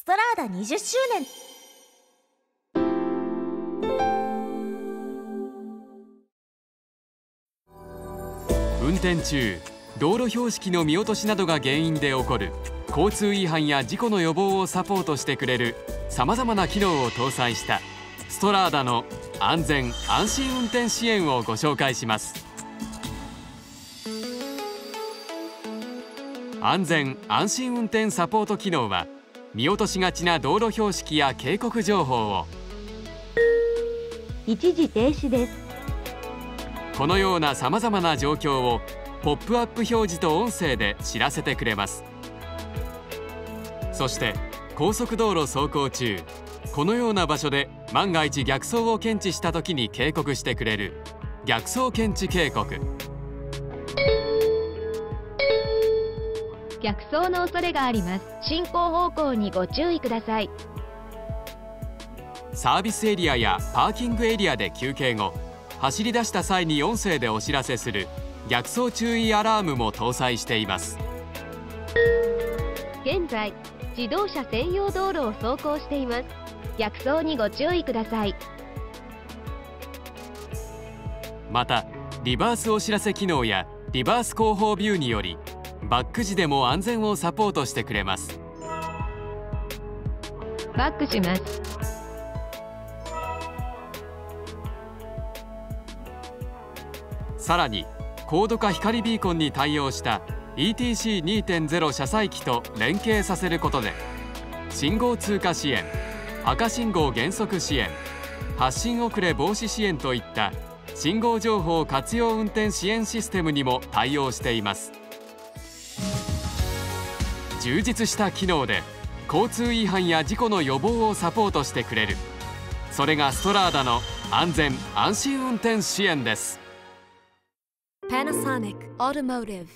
ストラーダ20周年。運転中道路標識の見落としなどが原因で起こる交通違反や事故の予防をサポートしてくれるさまざまな機能を搭載したストラーダの安全安心運転支援をご紹介します。安全安心運転サポート機能は見落としがちな道路標識や警告情報を。一時停止です。このようなさまざまな状況をポップアップ表示と音声で知らせてくれます。そして高速道路走行中このような場所で万が一逆走を検知した時に警告してくれる逆走検知警告逆走の恐れがあります。進行方向にご注意ください。サービスエリアやパーキングエリアで休憩後走り出した際に音声でお知らせする逆走注意アラームも搭載しています。現在自動車専用道路を走行しています。逆走にご注意ください。またリバースお知らせ機能やリバース後方ビューによりバック時でも安全をサポートしてくれます。バックします。さらに高度化光ビーコンに対応した ETC2.0 車載機と連携させることで信号通過支援赤信号減速支援発進遅れ防止支援といった信号情報活用運転支援システムにも対応しています充実した機能で交通違反や事故の予防をサポートしてくれる。それがストラーダの安全安心運転支援です。Panasonic Automotive